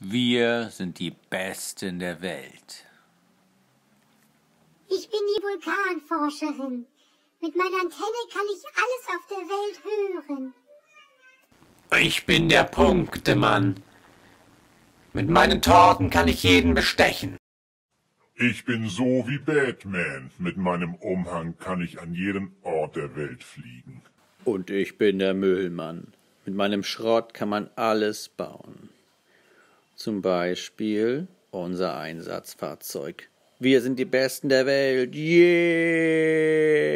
Wir sind die Besten der Welt. Ich bin die Vulkanforscherin. Mit meiner Antenne kann ich alles auf der Welt hören. Ich bin der Punktemann. Mit meinen Torten kann ich jeden bestechen. Ich bin so wie Batman. Mit meinem Umhang kann ich an jeden Ort der Welt fliegen. Und ich bin der Müllmann. Mit meinem Schrott kann man alles bauen. Zum Beispiel unser Einsatzfahrzeug. Wir sind die Besten der Welt. Yeah!